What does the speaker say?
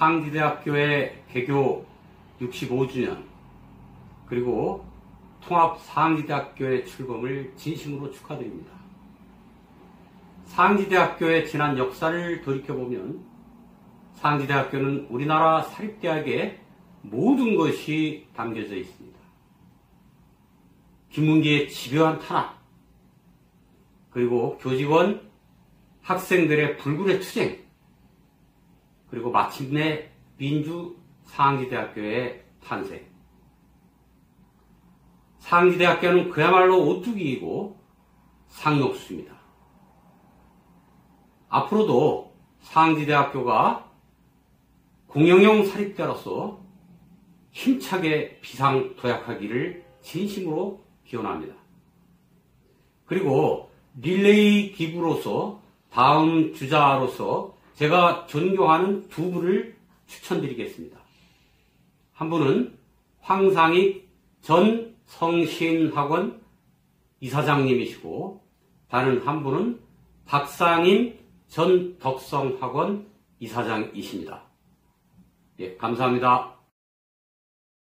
상지대학교의 개교 65주년 그리고 통합 상지대학교의 출범을 진심으로 축하드립니다. 상지대학교의 지난 역사를 돌이켜보면 상지대학교는 우리나라 사립대학의 모든 것이 담겨져 있습니다. 김문기의 집요한 탄압, 그리고 교직원, 학생들의 불굴의 투쟁, 그리고 마침내 민주 상지대학교의 탄생. 상지대학교는 그야말로 오뚜기이고 상록수입니다. 앞으로도 상지대학교가 공영형 사립대로서 힘차게 비상 도약하기를 진심으로 기원합니다. 그리고 릴레이 기부로서 다음 주자로서 제가 존경하는 두 분을 추천드리겠습니다. 한 분은 황상익 전 성신학원 이사장님이시고 다른 한 분은 박상인 전 덕성학원 이사장이십니다. 예, 감사합니다.